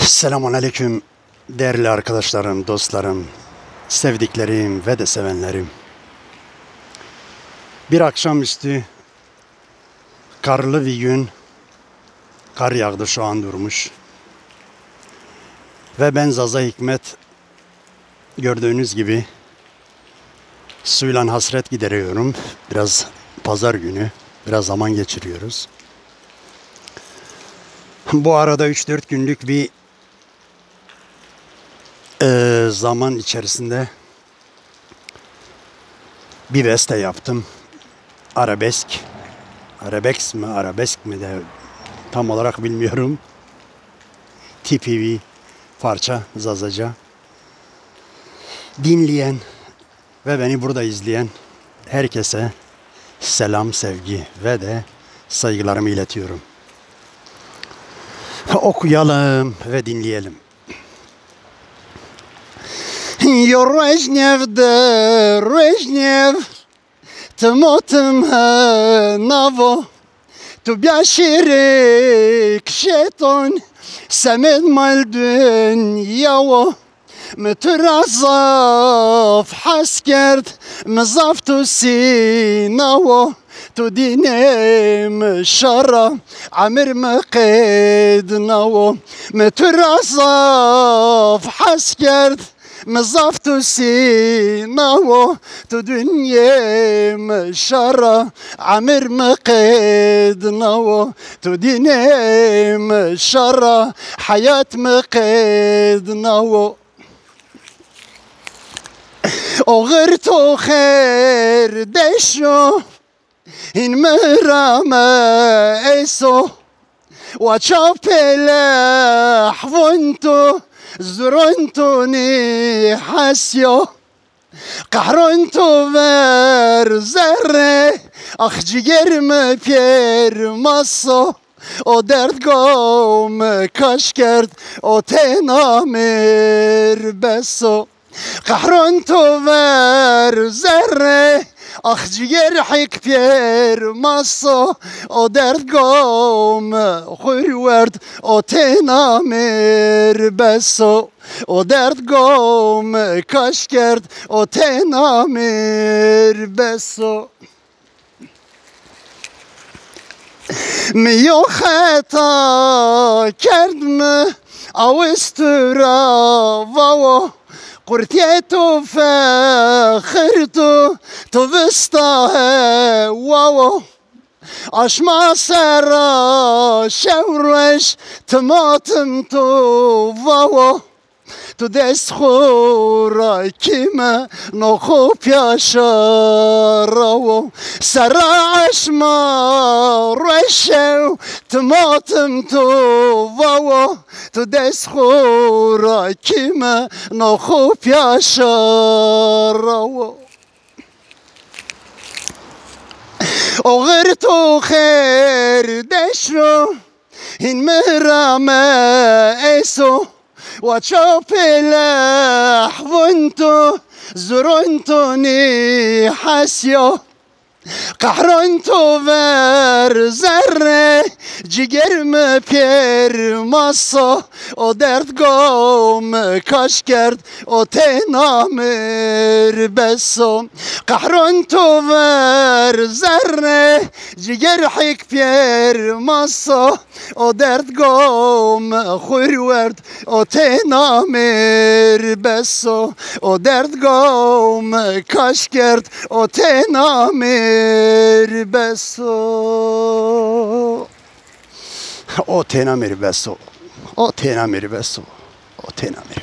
Selamun Aleyküm değerli arkadaşlarım, dostlarım, sevdiklerim ve de sevenlerim. Bir akşamüstü karlı bir gün, kar yağdı şu an durmuş. Ve ben Zaza Hikmet gördüğünüz gibi suyla hasret gideriyorum. Biraz pazar günü, biraz zaman geçiriyoruz. Bu arada 3-4 günlük bir e, zaman içerisinde bir beste yaptım. Arabesk. Arabesk mi, arabesk mi de tam olarak bilmiyorum. TPV parça, Zazaca. Dinleyen ve beni burada izleyen herkese selam, sevgi ve de saygılarımı iletiyorum. Okuyalım ve dinleyelim. يروجنيف دروجنيف تموت نافو تبيع شريك شيطان سمد مال دنياو مترزف حسكرت مزفتو سيناو دينيم مشرة عمر مقيدناو مترزف حسكرت مزاف تو سيناو تو دنيا مشرا عمر مقيدناو تو دنيا مشرا حياة مقيدناو وغير تو خير دشو إن مرامة أيسو. إيسو وشابلا حفنتو زرنتوني حسيو قهرنتو ver zerre Ah ciğerime pier maso O dert gom kaşkert O tenamir beso قهرنتو ver zerre Ah ciğerhik pier maso O dert gom hurvert O tenamir beso O dert gom kaşkert O tenamir beso می و خطا کرد می اوسترا و قرتيتو فخرتو تو بستا واو اشما سرا شورش تماتم تو واو تو دست خورا کیمه نخو پیاشا راو سراعش ما رشو تماتم تو واو تو دست خورا کیمه نخو پیاشا راو تو خیر دشو این مرامه ایسو وتشوبيلاح بنتو زرنتني حسيو قهرنتو ver zerre Ciğerime pier masa O dert gom kaşkert O tenamir beso قهرنتو ver zerre Ciğerhik pier masa O dert gom khurvert O tenamir beso O dert gom kaşkert O mer beso. O tena mer beso. O tena mer beso. O tena mer.